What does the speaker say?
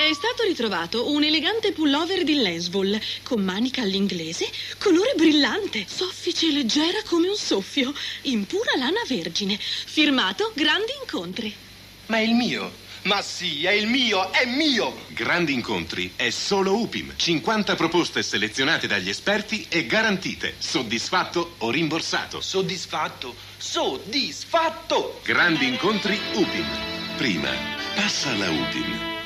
È stato ritrovato un elegante pullover di Lesvol con manica all'inglese, colore brillante, soffice e leggera come un soffio, in pura lana vergine, firmato Grandi Incontri. Ma è il mio. Ma sì, è il mio, è mio. Grandi incontri è solo UPIM. 50 proposte selezionate dagli esperti e garantite. Soddisfatto o rimborsato. Soddisfatto, soddisfatto. Grandi incontri UPIM. Prima, passa la UPIM.